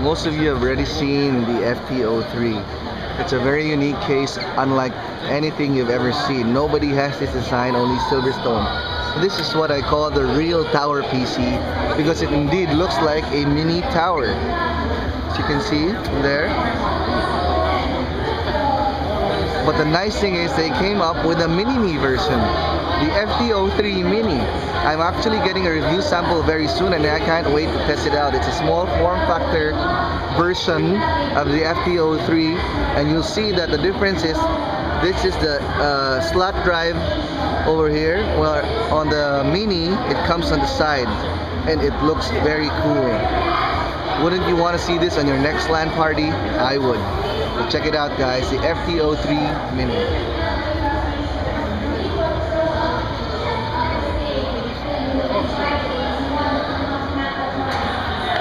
most of you have already seen the FT03. It's a very unique case, unlike anything you've ever seen. Nobody has this design, only Silverstone. This is what I call the real tower PC because it indeed looks like a mini tower. As you can see there. But the nice thing is they came up with a mini-me version, the FT03 Mini. I'm actually getting a review sample very soon and I can't wait to test it out. It's a small form factor version of the FT03 and you'll see that the difference is this is the uh, slot drive over here well on the Mini it comes on the side and it looks very cool. Wouldn't you want to see this on your next LAN party? I would. Check it out guys, the FT03 Mini.